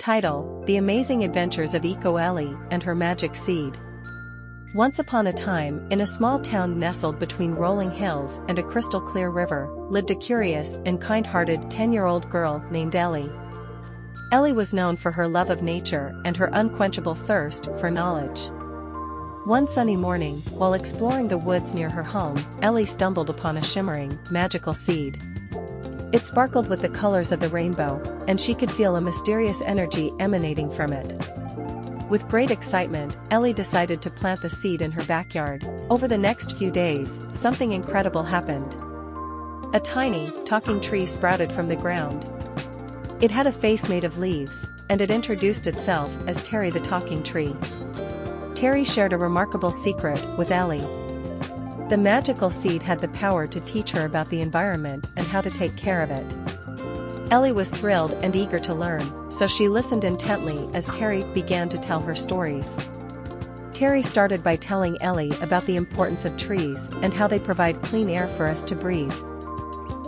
Title The Amazing Adventures of Eco Ellie and Her Magic Seed. Once upon a time, in a small town nestled between rolling hills and a crystal clear river, lived a curious and kind hearted 10 year old girl named Ellie. Ellie was known for her love of nature and her unquenchable thirst for knowledge. One sunny morning, while exploring the woods near her home, Ellie stumbled upon a shimmering, magical seed. It sparkled with the colors of the rainbow, and she could feel a mysterious energy emanating from it. With great excitement, Ellie decided to plant the seed in her backyard. Over the next few days, something incredible happened. A tiny, talking tree sprouted from the ground. It had a face made of leaves, and it introduced itself as Terry the talking tree. Terry shared a remarkable secret with Ellie, the magical seed had the power to teach her about the environment and how to take care of it. Ellie was thrilled and eager to learn, so she listened intently as Terry began to tell her stories. Terry started by telling Ellie about the importance of trees and how they provide clean air for us to breathe.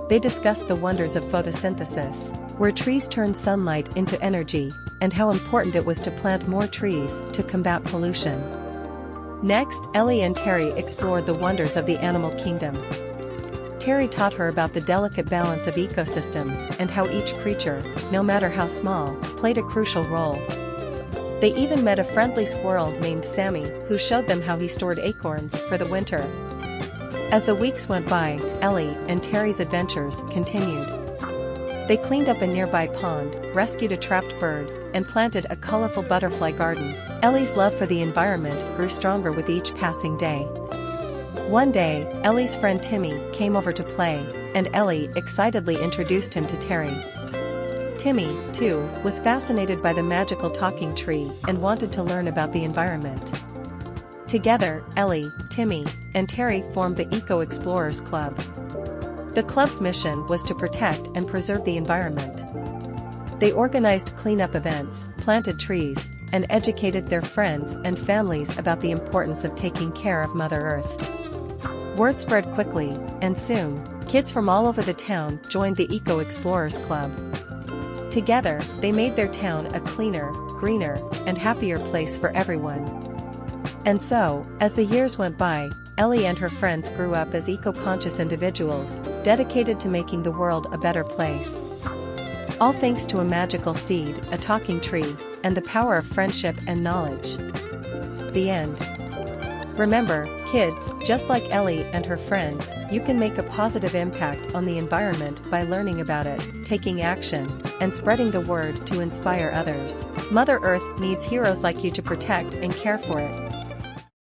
They discussed the wonders of photosynthesis, where trees turn sunlight into energy, and how important it was to plant more trees to combat pollution. Next, Ellie and Terry explored the wonders of the animal kingdom. Terry taught her about the delicate balance of ecosystems and how each creature, no matter how small, played a crucial role. They even met a friendly squirrel named Sammy who showed them how he stored acorns for the winter. As the weeks went by, Ellie and Terry's adventures continued. They cleaned up a nearby pond, rescued a trapped bird, and planted a colorful butterfly garden. Ellie's love for the environment grew stronger with each passing day. One day, Ellie's friend Timmy came over to play, and Ellie excitedly introduced him to Terry. Timmy, too, was fascinated by the magical talking tree and wanted to learn about the environment. Together, Ellie, Timmy, and Terry formed the Eco Explorers Club. The club's mission was to protect and preserve the environment. They organized cleanup events, planted trees, and educated their friends and families about the importance of taking care of Mother Earth. Word spread quickly, and soon, kids from all over the town joined the Eco Explorers Club. Together, they made their town a cleaner, greener, and happier place for everyone. And so, as the years went by, Ellie and her friends grew up as eco-conscious individuals, dedicated to making the world a better place. All thanks to a magical seed, a talking tree, and the power of friendship and knowledge. The end. Remember, kids, just like Ellie and her friends, you can make a positive impact on the environment by learning about it, taking action, and spreading the word to inspire others. Mother Earth needs heroes like you to protect and care for it.